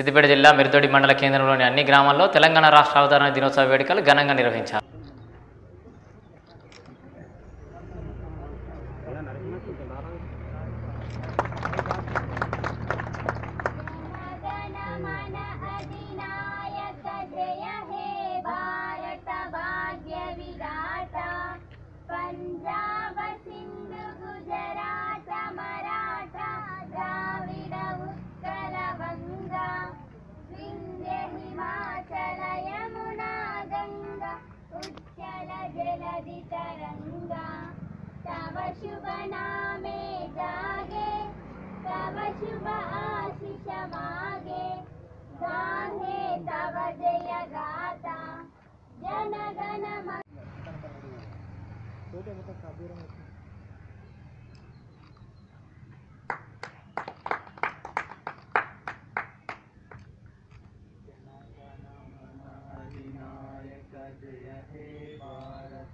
సిద్దిపేట జిల్లా మిర్దొడి మండల కేంద్రంలోని అన్ని గ్రామాల్లో తెలంగాణ రాష్ట్ర అవతరణ దినోత్సవ వేడుకలు ఘనంగా నిర్వహించారు Thank you. तरङ्गा तव शुभ नामे जागे। तव शुभ आशिष मागे। गाहे तव जय गाता। जनगण जय हे